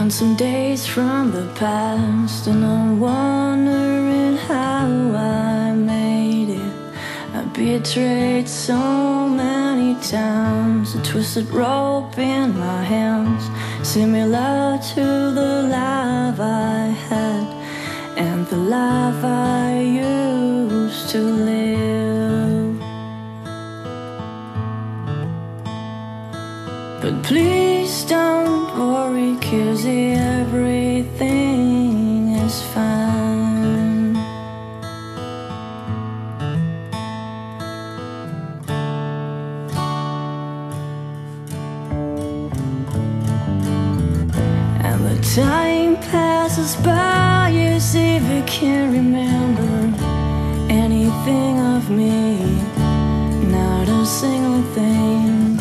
count some days from the past And I'm wondering how I made it. I betrayed so many times A twisted rope in my hands Similar to the life I had And the life I used to live. But please time passes by As if you can't remember Anything of me. Not a single thing.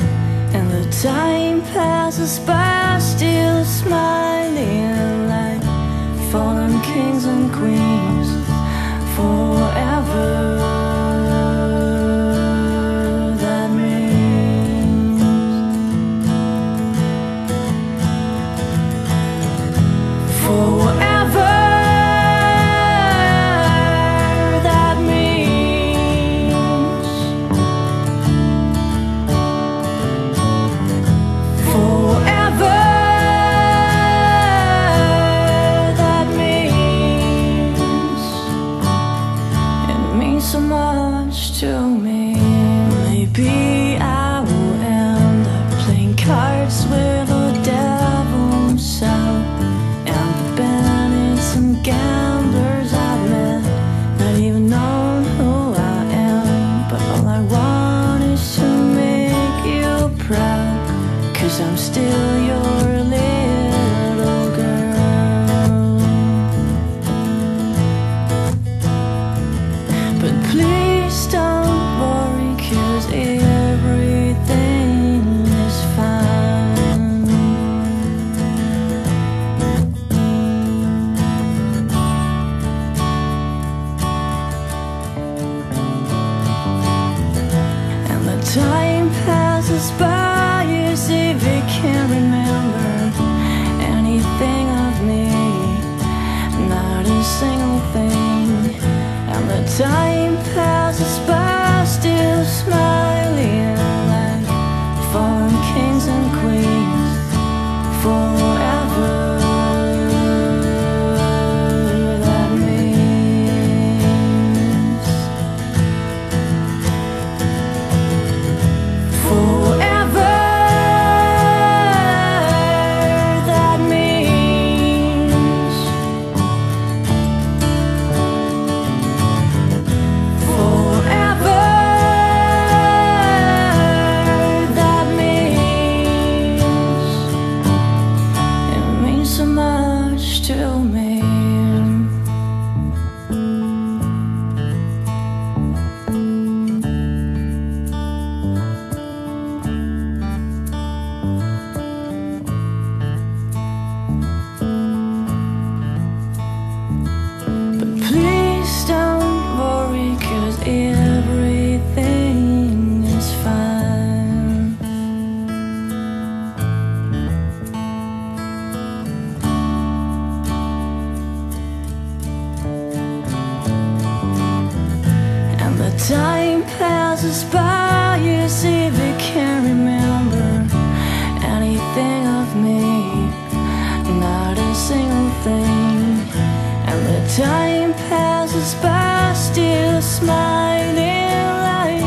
And the time passes by Still smiling like Fallen kings and queens Forever time passes by as if you can't remember anything of me, not a single thing. And the time Time passes by, you see if you can remember anything of me. Not a single thing. And the time passes by, still smiling like